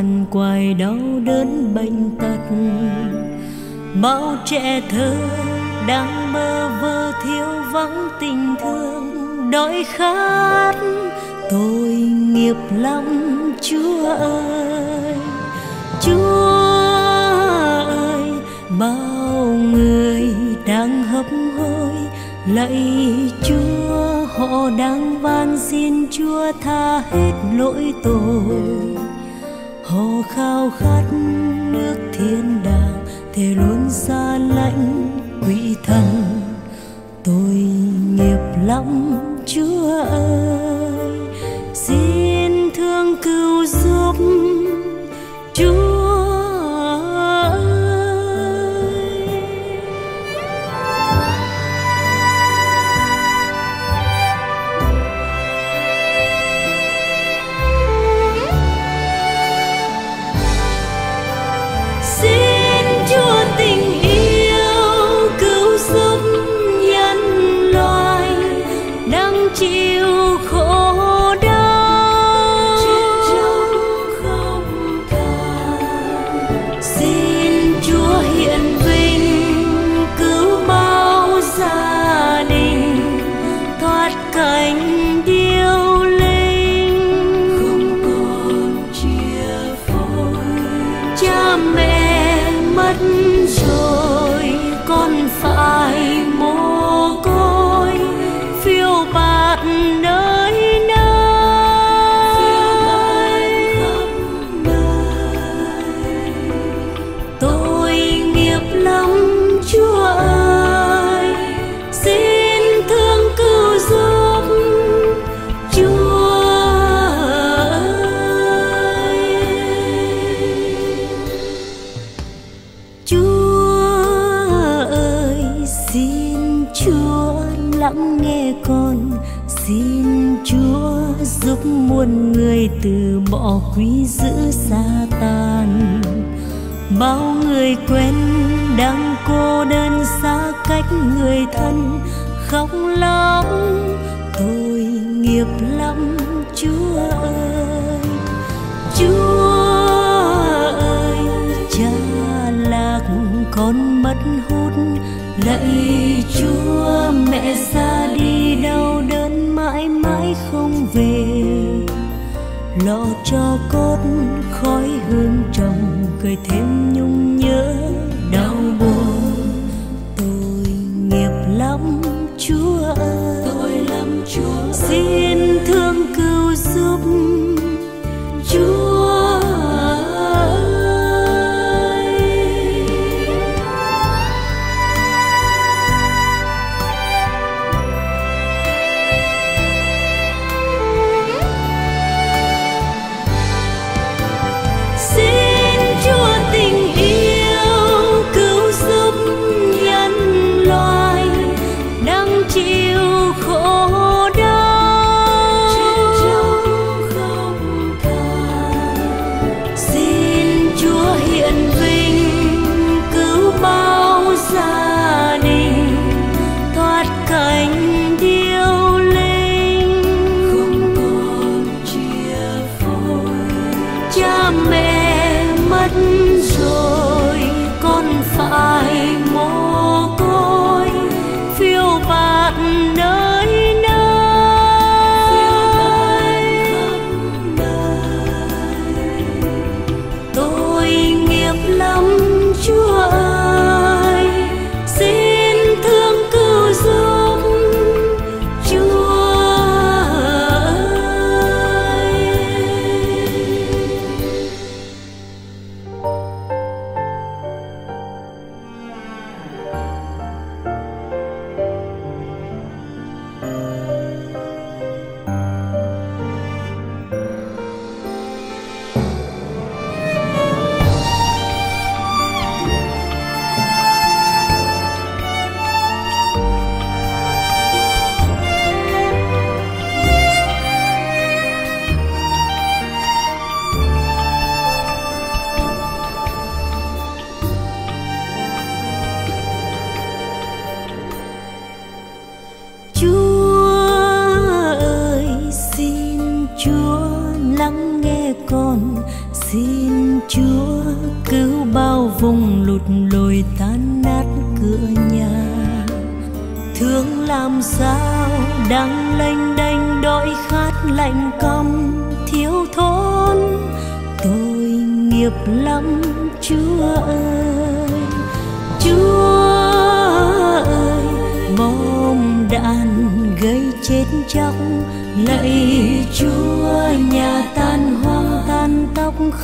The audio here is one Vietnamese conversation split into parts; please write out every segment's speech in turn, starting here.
quằn quại đau đớn bệnh tật. Bao trẻ thơ đang mơ vơ thiếu vắng tình thương. Đói khát tôi nghiệp lắm, chúa ơi. Chúa ơi, bao người đang hấp hối. Lạy chúa, họ đang van xin chúa tha hết lỗi tội hồ khao khát nước thiên đàng thề luôn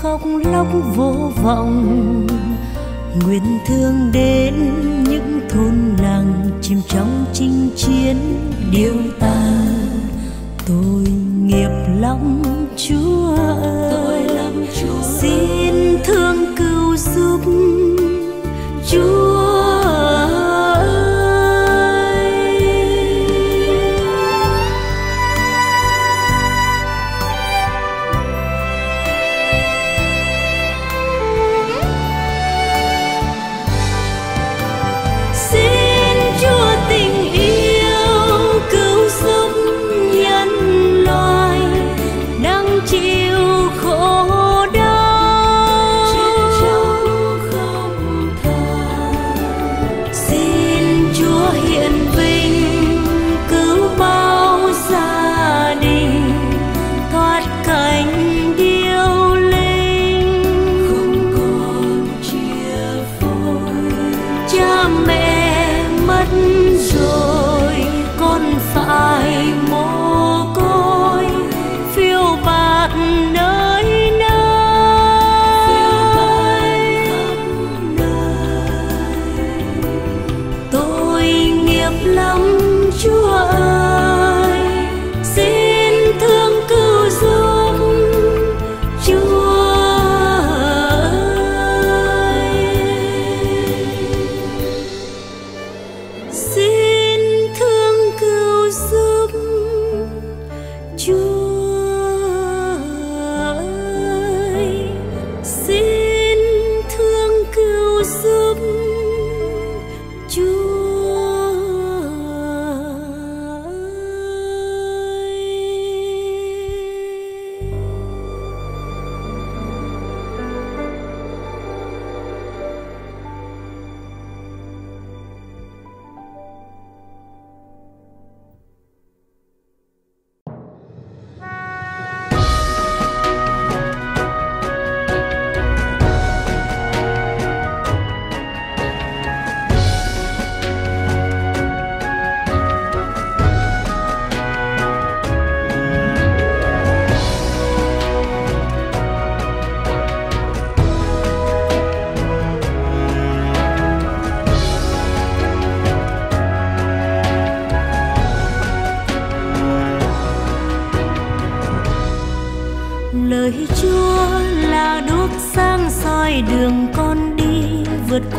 khóc lóc vô vọng. Nguyện thương đến những thôn làng chìm trong chinh chiến. Điều ta tôi nghiệp lòng chúa ơi. Chúa. Xin thương cứu giúp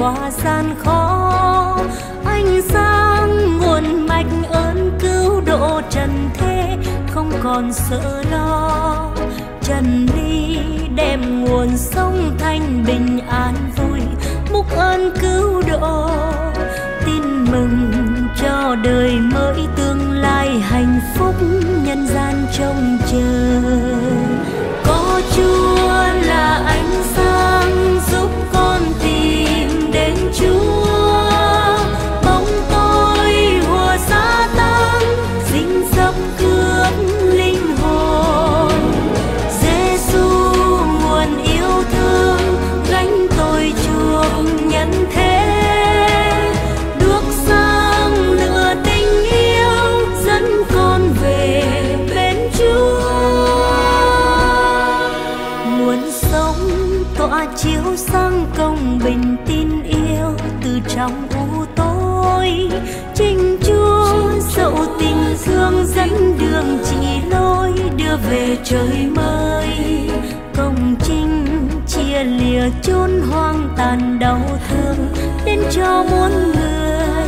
qua gian khó anh sang nguồn mạch ơn cứu độ trần thế, không còn sợ lo. Trần ly đem nguồn sông thanh bình an vui, múc ơn cứu độ. Tin mừng cho đời mới tương lai hạnh phúc nhân gian trông chờ. về trời mới. Công chính chia lìa chốn hoang tàn đau thương, đến cho muôn người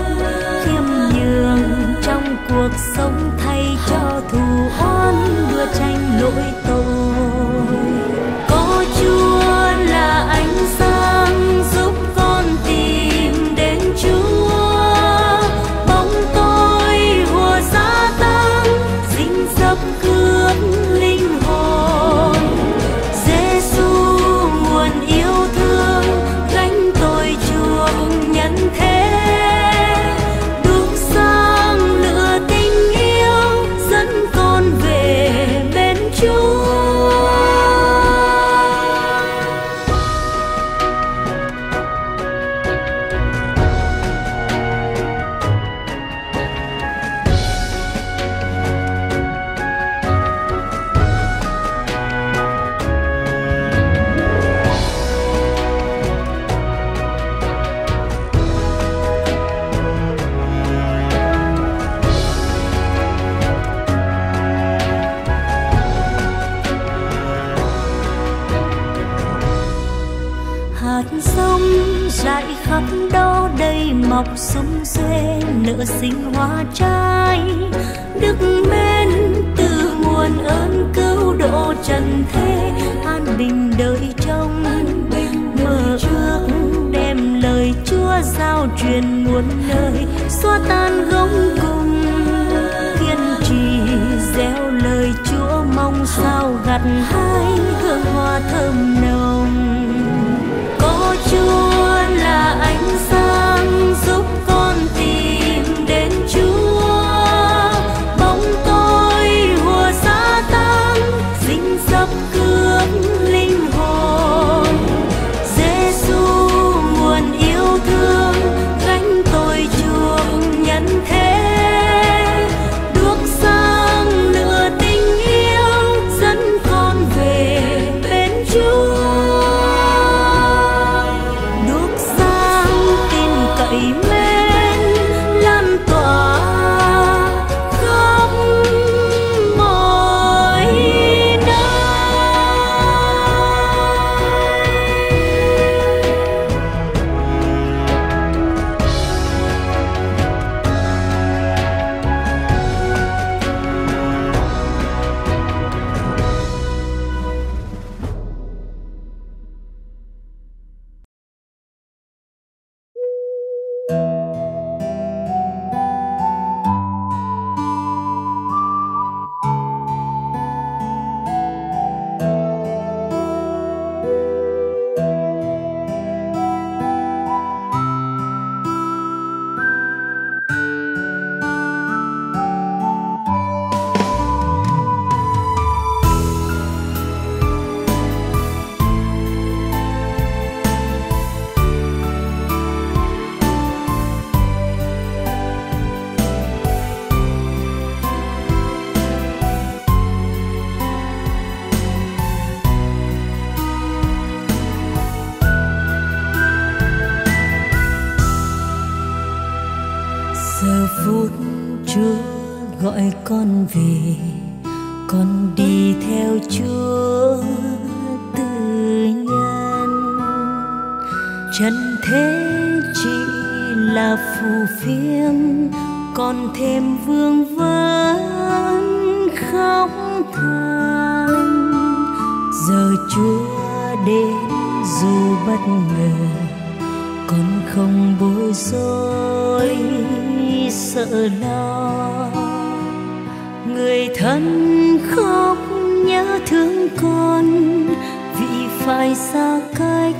khiêm nhường trong cuộc sống. xóa tan gông cùng. Kiên trì gieo lời chúa mong sao gặt hai hương hoa thơm con về, con đi theo chúa tự nhân. Trần thế chỉ là phù phiếm, còn thêm vương vấn khóc than giờ chúa đến dù bất ngờ con không bối rối, sợ lo người thân khóc nhớ thương con vì phải xa cách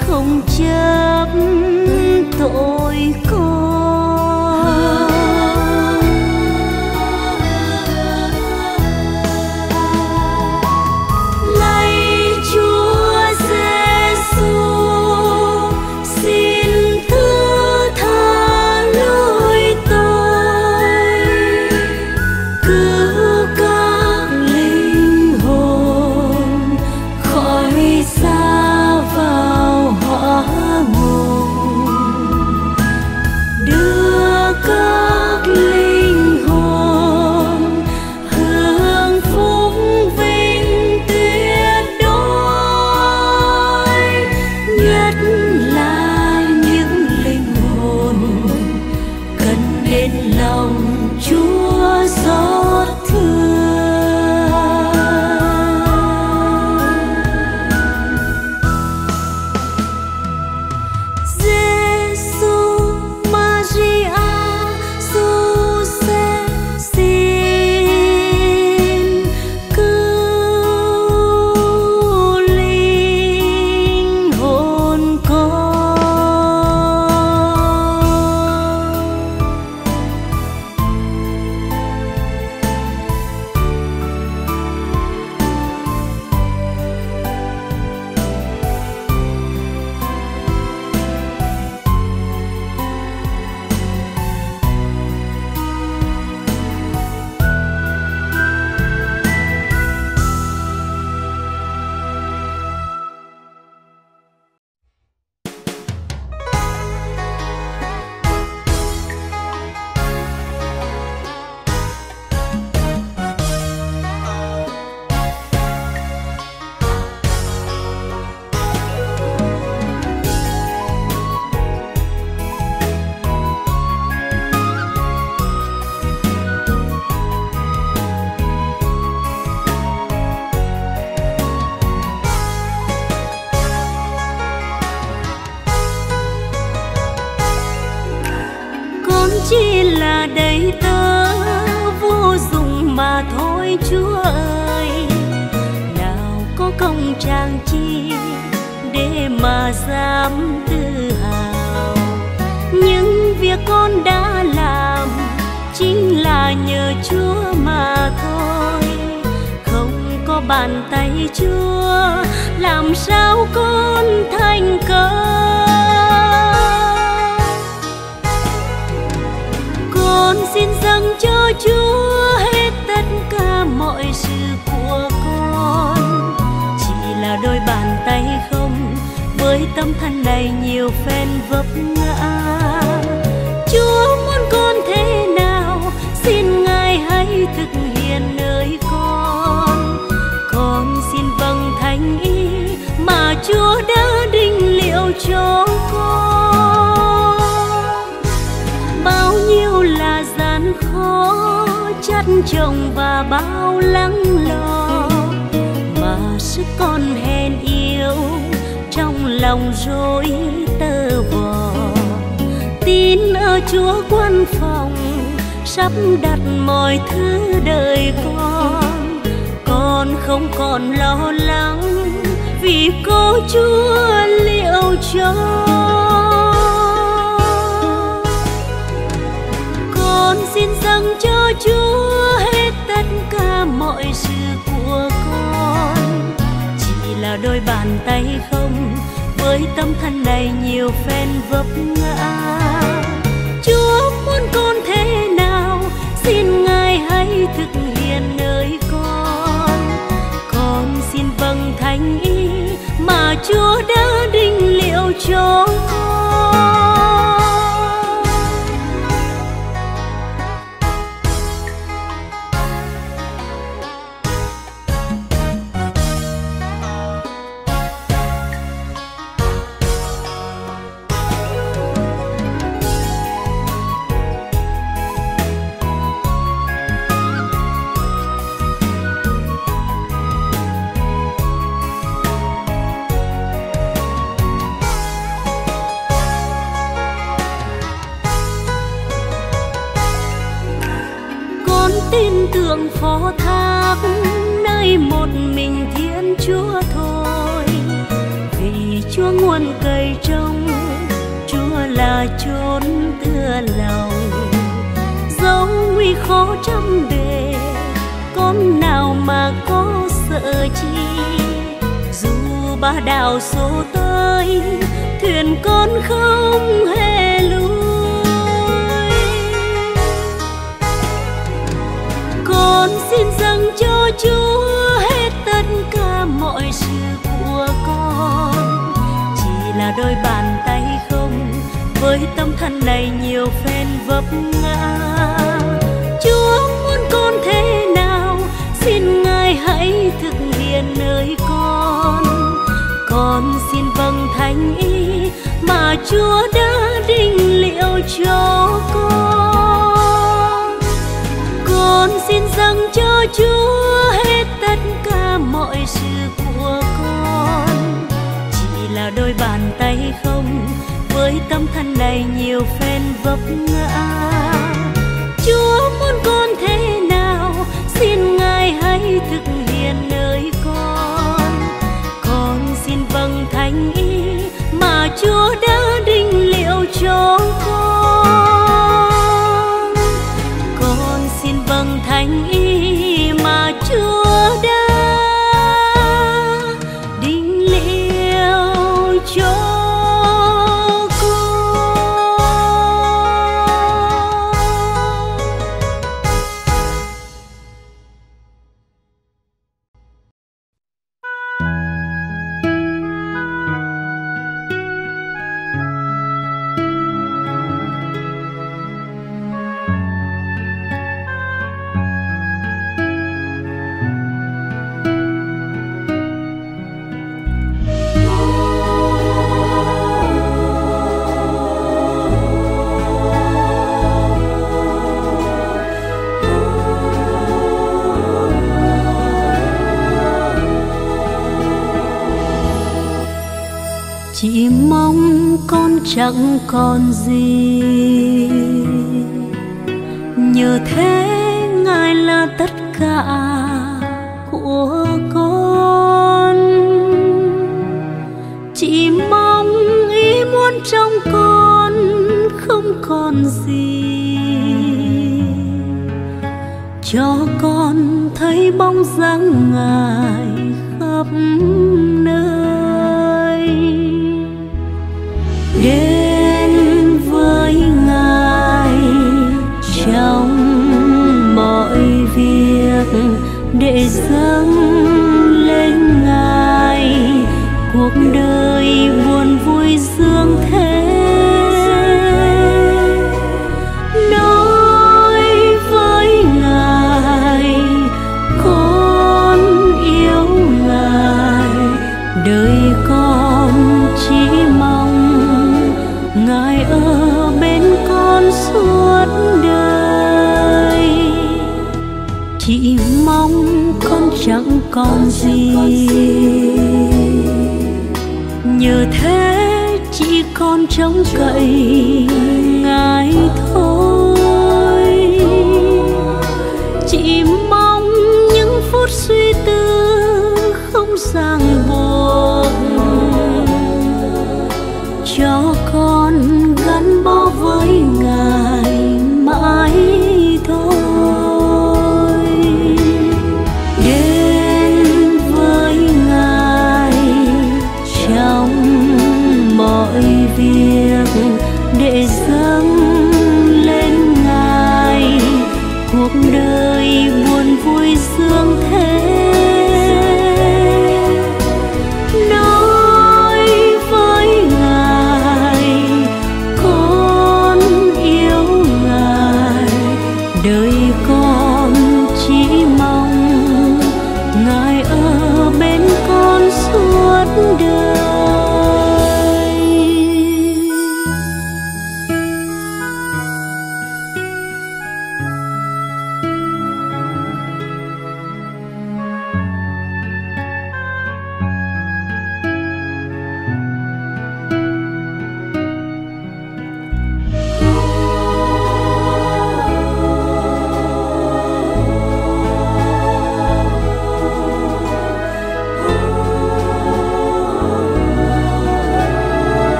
không chấp tội con chi để mà dám tự hào. Những việc con đã làm chính là nhờ chúa mà thôi. Không có bàn tay chúa, làm sao con thành công? Hay không? Với tâm thân này nhiều phen vấp ngã. Chúa muốn con thế nào? Xin ngài hãy thực hiện nơi con. Con xin vâng thánh ý mà chúa đã định liệu cho con. Bao nhiêu là gian khó chắt chồng và bao lắng lo. Mà sức con hèn ý lòng rối tơ vò. Tin ở chúa quan phòng, sắp đặt mọi thứ đời con. Con không còn lo lắng vì có chúa liệu cho. Con xin dâng cho chúa hết tất cả mọi sự của con. Chỉ là đôi bàn tay không với tâm thân này nhiều phen vấp ngã. Chúa muốn con thế nào? Xin ngài hãy thực hiện nơi con. Con xin vâng thánh ý mà chúa đã định liệu cho con. con phó thác, nơi một mình thiên chúa thôi. Vì chúa nguồn cây trông, chúa là chốn tựa lòng dẫu nguy khó trăm bề con nào mà có sợ chi? Dù ba đảo số tới, thuyền con không hề con xin dâng cho Chúa hết tất cả mọi sự của con. Chỉ là đôi bàn tay không, với tâm thân này nhiều phen vấp ngã. Chúa muốn con thế nào, xin ngài hãy thực hiện nơi con. Con xin vâng thánh ý mà Chúa đã định liệu cho con con xin dâng cho Chúa hết tất cả mọi sự của con. Chỉ là đôi bàn tay không, với tâm thân này nhiều phen vấp ngã. Chúa muốn con thế nào, xin ngài hãy thực hiện nơi con. Con xin vâng thánh ý mà Chúa còn gì? Nhờ thế ngài là tất cả của con. Chỉ mong ý muốn trong con không còn gì. Cho con thấy bóng dáng ngài khắp nơi. Yeah. Dâng lên ngài. Cuộc đời buồn vui dương thế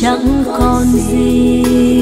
chẳng còn gì.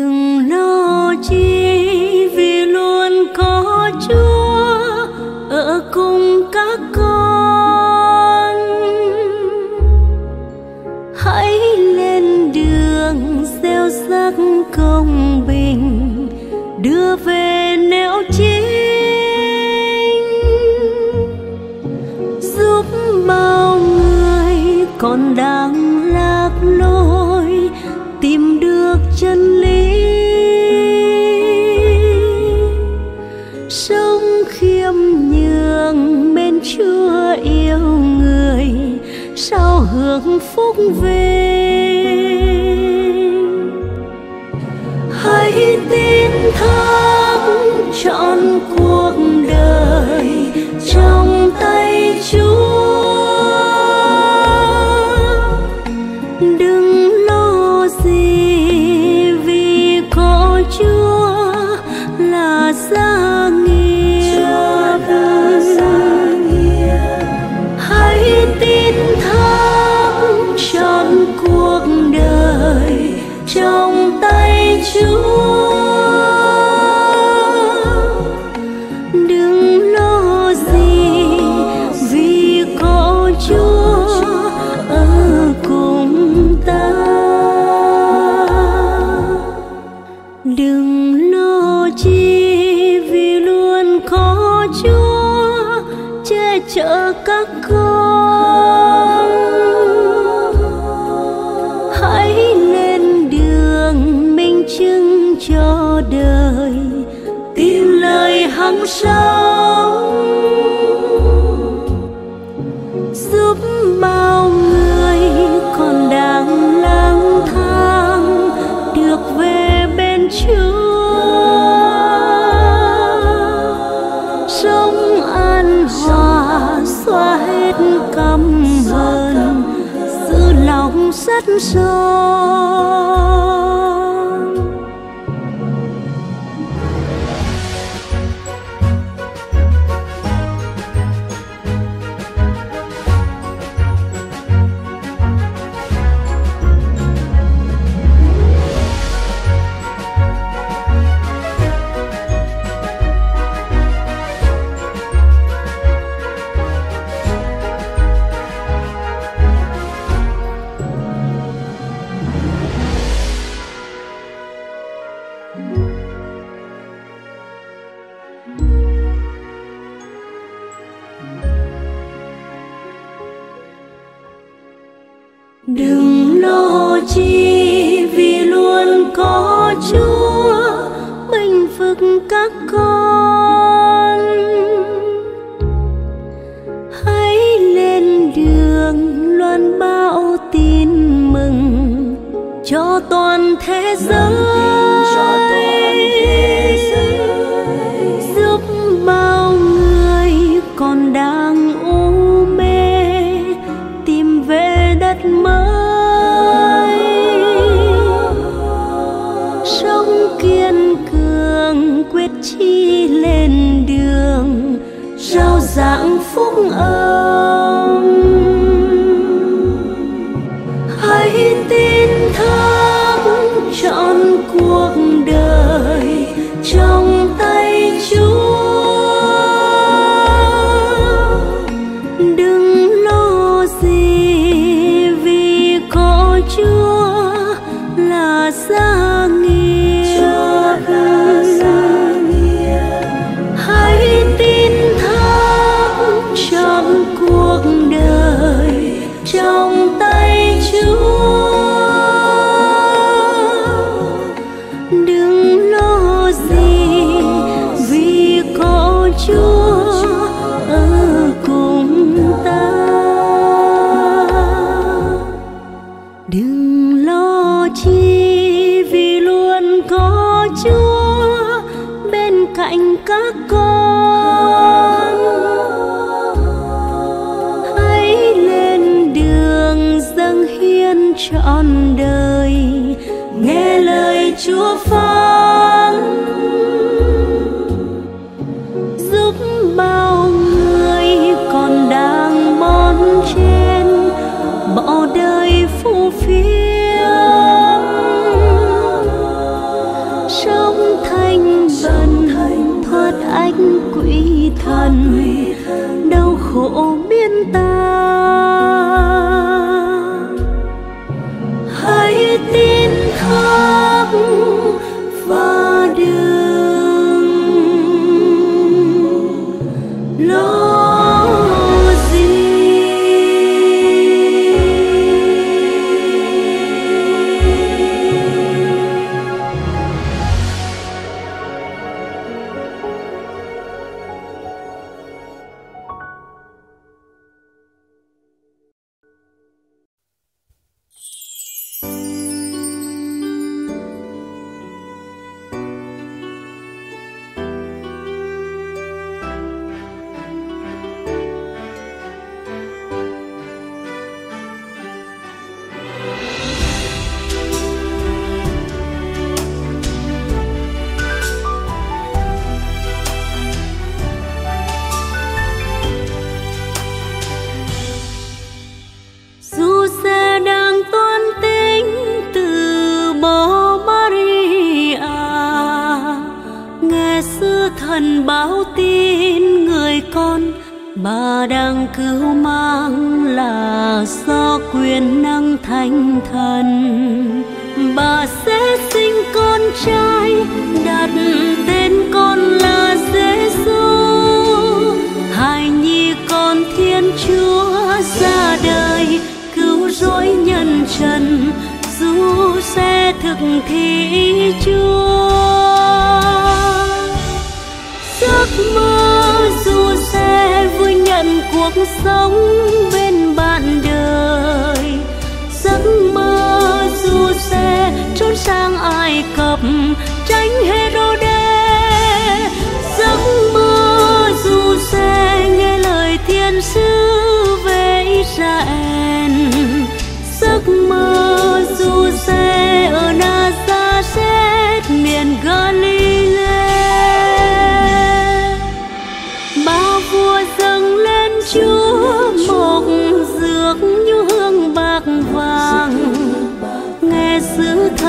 Đừng lo chi, vì luôn có chúa ở cùng các con. Hãy lên đường gieo rắc công bình, đưa về nẻo chính. Giúp bao người còn đang phúc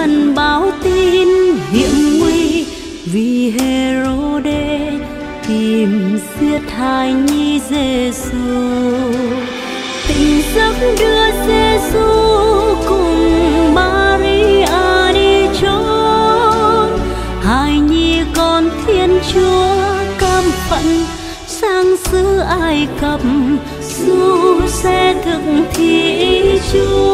thần báo tin hiểm nguy. Vì Herode tìm giết hài nhi Giêsu tình giấc đưa Giêsu cùng Maria đi trốn hài nhi con Thiên Chúa cam phận, sang xứ Ai Cập, dù sẽ thực thi Chúa.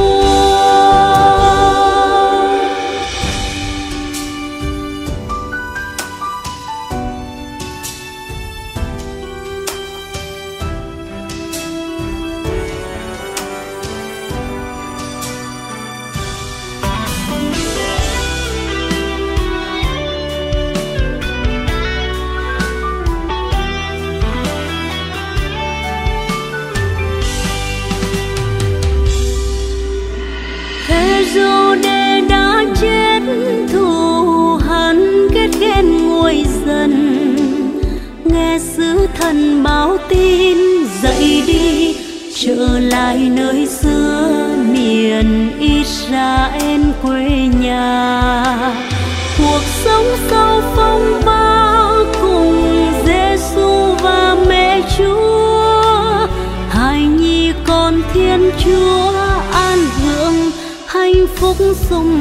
Ra em quê nhà. Cuộc sống sau phong ba cùng Giêsu và mẹ Chúa. Hài nhi con Thiên Chúa an hưởng hạnh phúc sung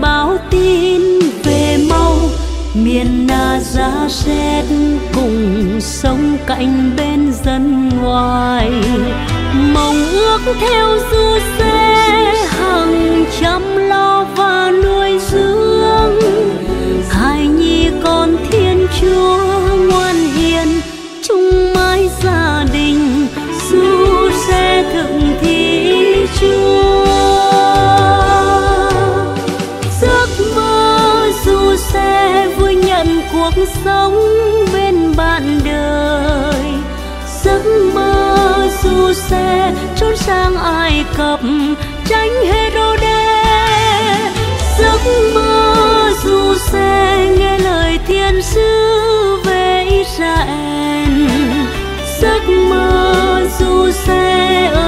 báo tin về mau. Miền na giá rét cùng sống cạnh bên dân ngoài. Mong ước theo du xe, hàng trăm lo và nuôi dưỡng. Hài nhi con thiên chúa xe, trốn sang ai cập, tránh herode. Giấc mơ dù xe, nghe lời thiên sứ về israel. Giấc mơ dù xe ở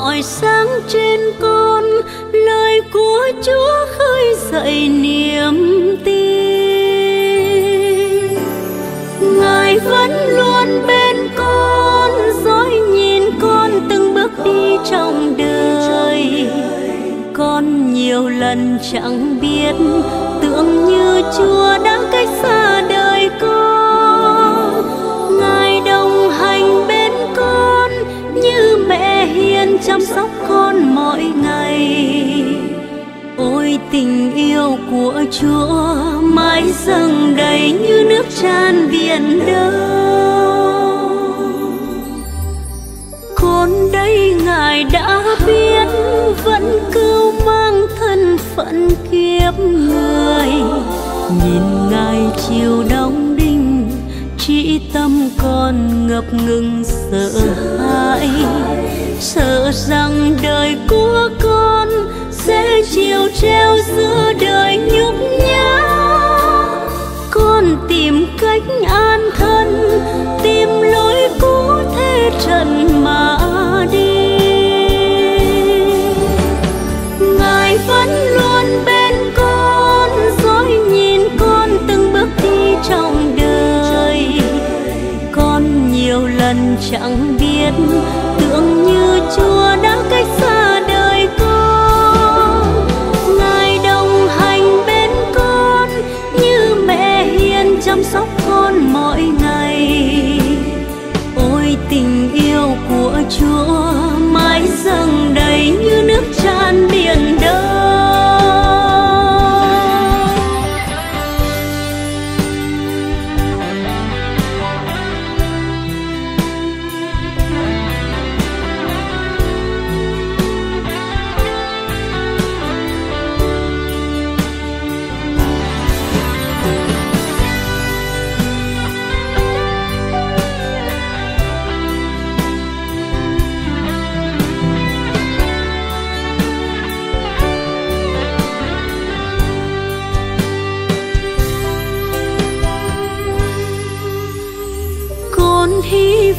rọi sáng trên con, lời của chúa khơi dậy niềm tin. Ngài vẫn luôn bên con, dõi nhìn con từng bước đi trong đời. Con nhiều lần chẳng biết, tưởng như chúa đã cách xa đời. Mỗi ngày. Ôi, tình yêu của chúa mãi dâng đầy như nước tràn biển đông. Con đây ngài đã biết vẫn cứu mang thân phận kiếp người. Nhìn ngài chiều đóng đinh, chỉ tâm con ngập ngừng sợ hãi sợ rằng đời của con sẽ chiều treo giữa đời nhục nhã. Con tìm cách an thân, tìm lối cũ thế trần mà đi. Ngài vẫn luôn bên con, dõi nhìn con từng bước đi trong đời. Con nhiều lần chẳng biết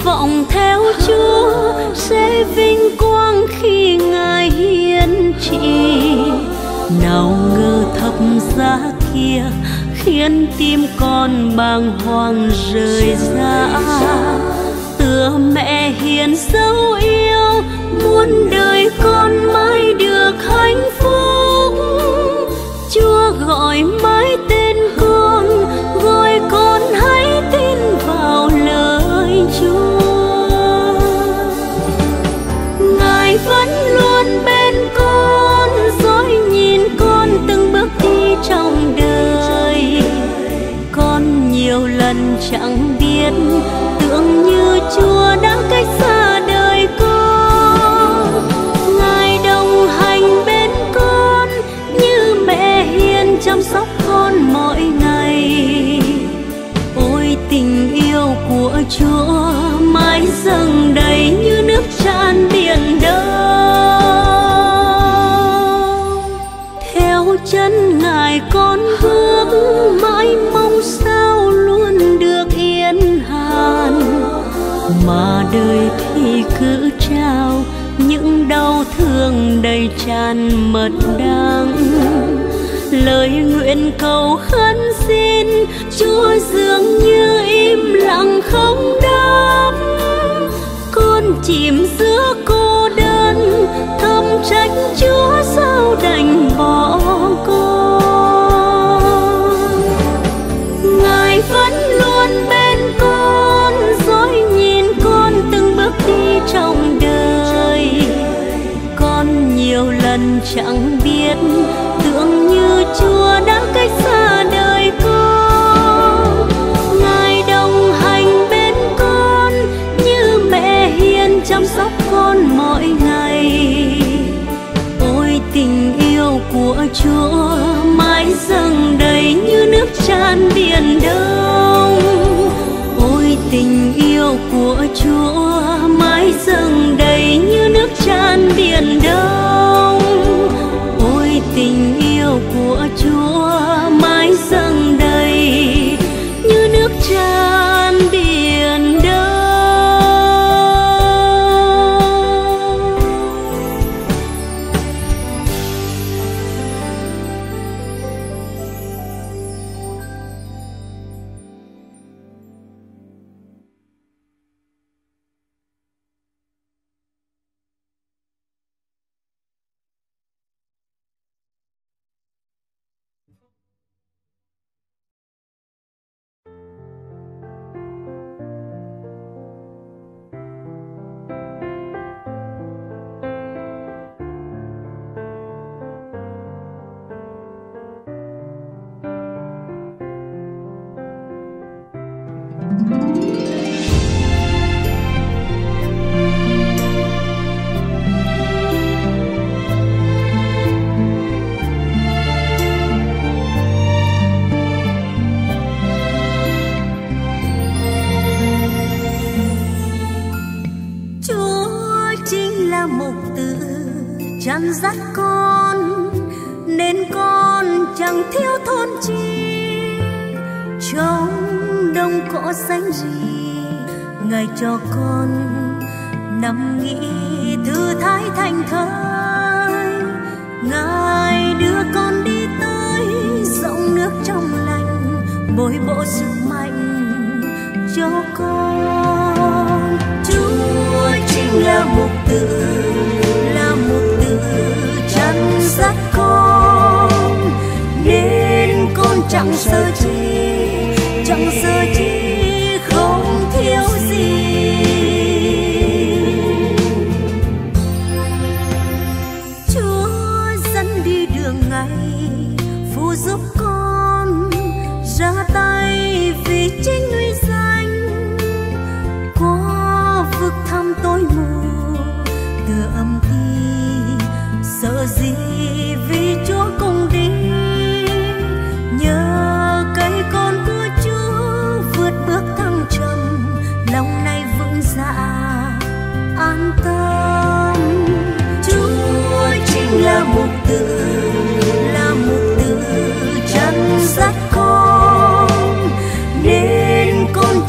vọng theo chúa sẽ vinh quang khi ngài hiến trị nào ngờ thập giá kia khiến tim con bàng hoàng rời ra. Tựa mẹ hiền dấu yêu muốn đời con mãi được hạnh phúc. Chúa gọi mãi đầy tràn mật đắng. Lời nguyện cầu khấn xin, chúa dường như im lặng không đáp. Con chìm giữa cô đơn, thầm trách chúa sao đành bỏ gian biển đông. Ôi tình yêu của chúa mãi dâng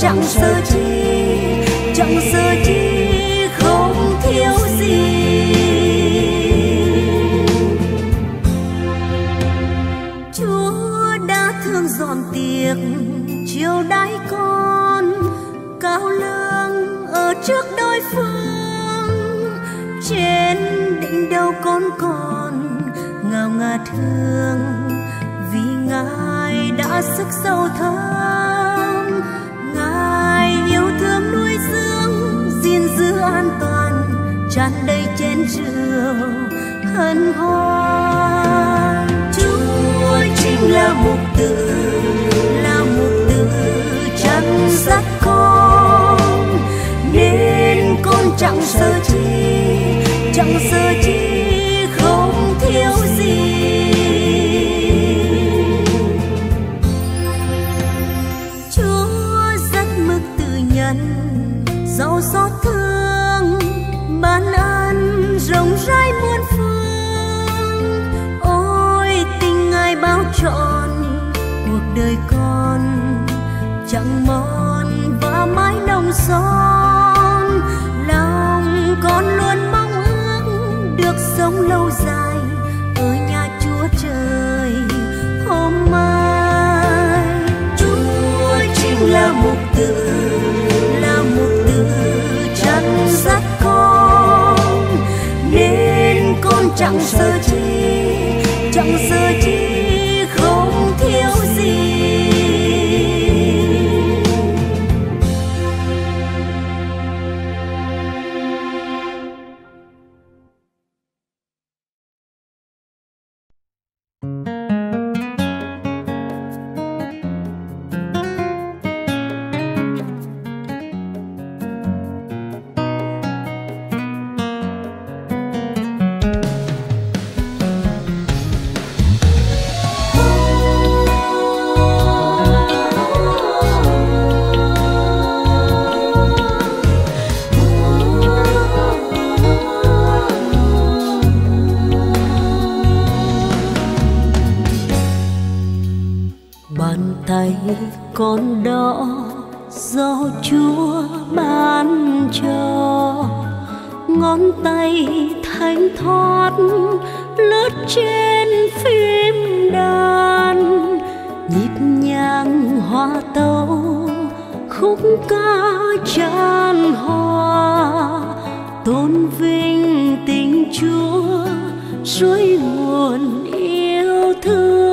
chẳng sơ chi chẳng sơ chi. thương vì ngài đã sức sâu thắm ngài yêu thương nuôi dưỡng, gìn giữ an toàn, tràn đầy trên chiều hân hoan. Chúa chính là mục tử là mục tử chăm sóc con. Nên con chẳng sợ chi, chẳng sợ chi. tự là một từ chẳng sợ chi chẳng sợ chi. con đó do chúa ban cho. Ngón tay thánh thoát lướt trên phim đàn, nhịp nhàng hoa tấu khúc ca tràn hoa tôn vinh tình chúa, suối nguồn yêu thương.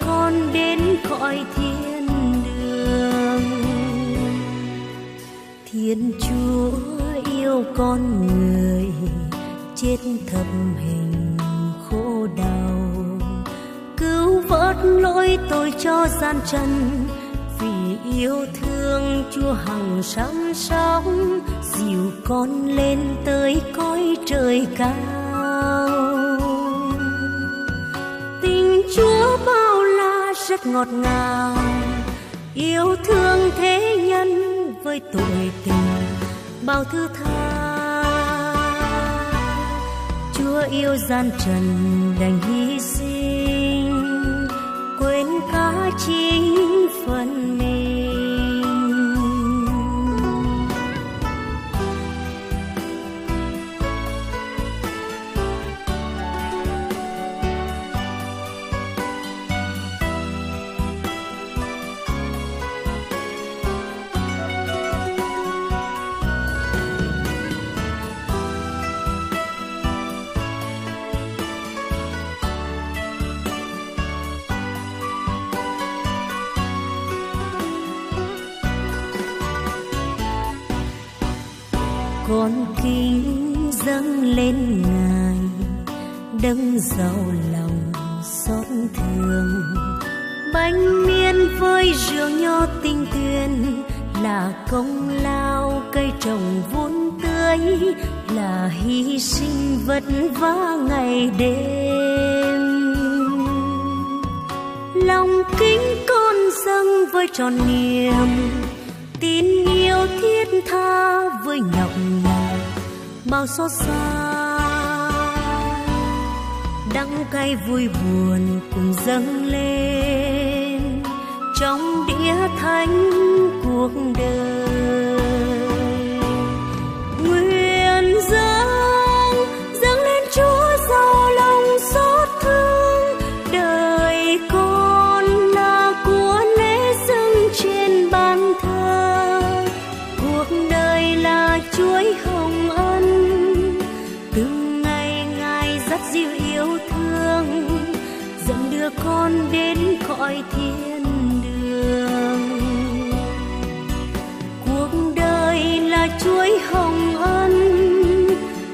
con đến cõi thiên đường. Thiên chúa yêu con người chết thập hình khổ đau. Cứu vớt lỗi tôi cho gian chân vì yêu thương chúa hằng sẵn sóng, dìu con lên tới cõi trời cao. Tình chúa bao rất ngọt ngào. Yêu thương thế nhân với tuổi tình bao thứ tha. Chúa yêu gian trần đành hy sinh, quên cả chính phần mình. Đấng giàu lòng xót thương. Bánh miên với rượu nho tinh tuyền là công lao cây trồng vốn tươi, là hy sinh vất vả ngày đêm. Lòng kính con dâng với tròn niềm, tin yêu thiết tha với nhọc nhằn. Bao xót xa đắng cay vui buồn cùng dâng lên trong đĩa thánh cuộc đời. Dắt dịu yêu thương dẫn đưa con đến cõi thiên đường. Cuộc đời là chuỗi hồng ân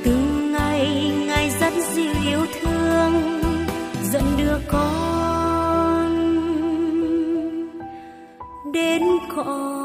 từng ngày ngài dắt dịu yêu thương dẫn đưa con đến cõi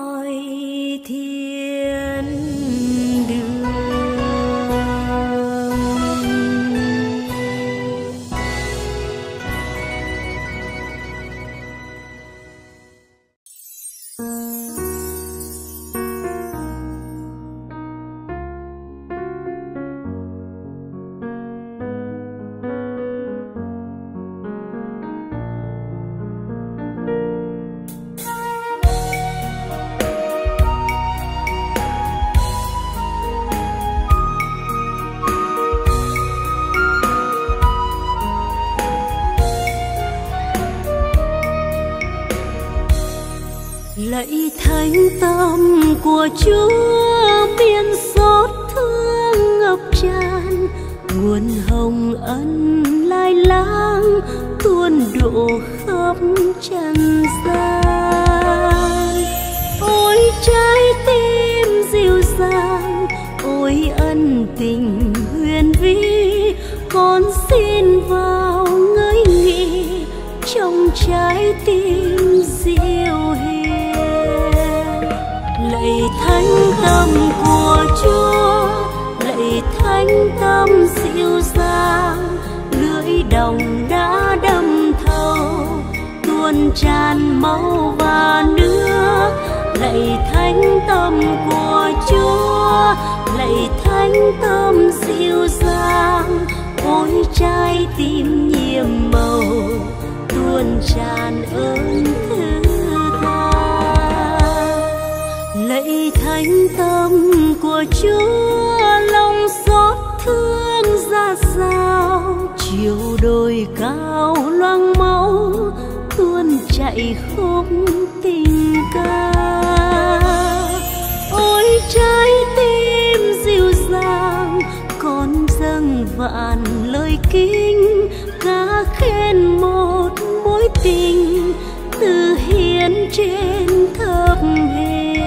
vạn lời kinh ca khen một mối tình từ hiến trên thập hình.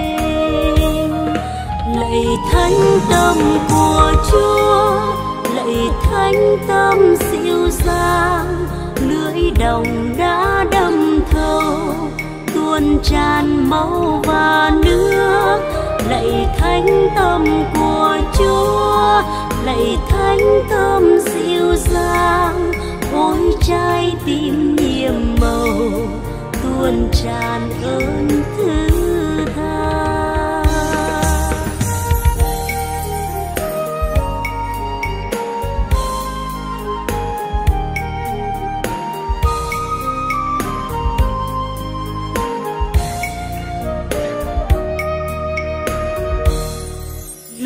Lạy thánh tâm của chúa, lạy thánh tâm dịu dàng lưỡi đồng đã đâm thâu tuôn tràn máu và nước. Lạy thánh tâm của chúa lạy thánh tâm dịu dàng ôi trái tim nhiệm màu tuôn tràn ơn thương.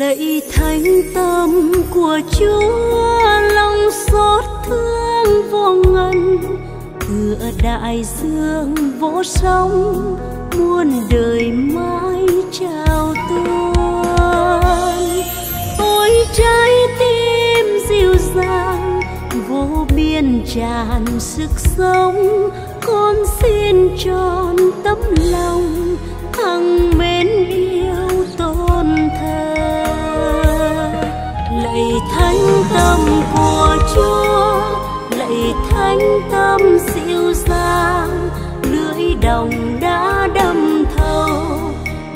Lạy thánh tâm của chúa, lòng xót thương vô ngần. Tựa đại dương vỗ sóng muôn đời mãi chào tuôn. Ôi trái tim dịu dàng, vô biên tràn sức sống. Con xin tròn tấm lòng, thăng mến yêu tâm của chúa, lạy thánh tâm dịu dàng lưỡi đồng đã đâm thâu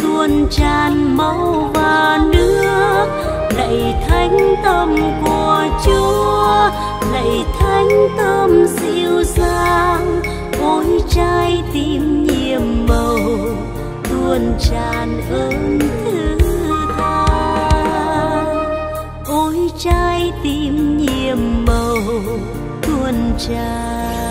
tuôn tràn máu và nước. Lạy thánh tâm của chúa, lạy thánh tâm dịu dàng ôi trái tim nhiệm màu, tuôn tràn ơn thứ tha. Ôi trái tim nhiệm màu tuôn tràn